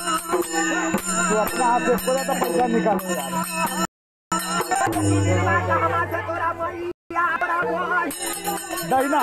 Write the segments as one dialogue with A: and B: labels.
A: तू अपना हाथ से पूरा तो पैसा निकाल Dahil na.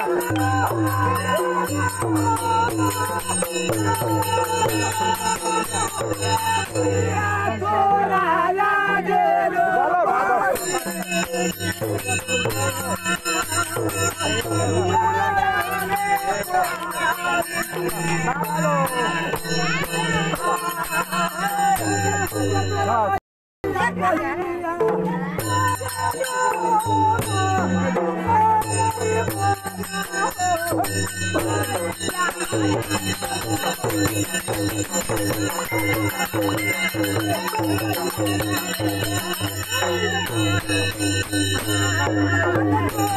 A: Thank you. हाँ
B: पैसा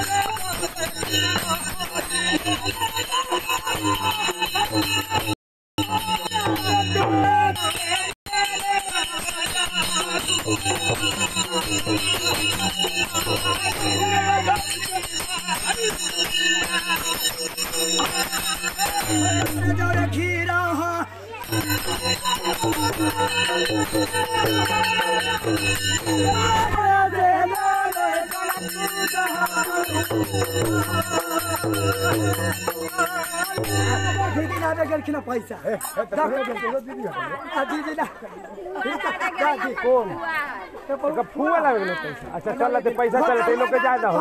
A: लगे पैसा अच्छा चल पैसा चल लोग के ज़्यादा हो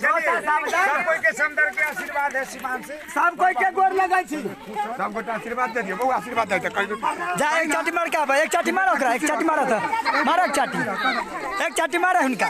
C: सब कोई के समदर के आशीर्वाद है शिवान से?
B: सब कोई के गोर लगाई छी?
C: सब गोटा आशीर्वाद दे दियो? बहु आशीर्वाद दे कल
B: जा एक चाटी मार के एक चाटी मारो ओकरा एक चाटी मारो त मारो एक चाटी एक चाटी मारो हुनका।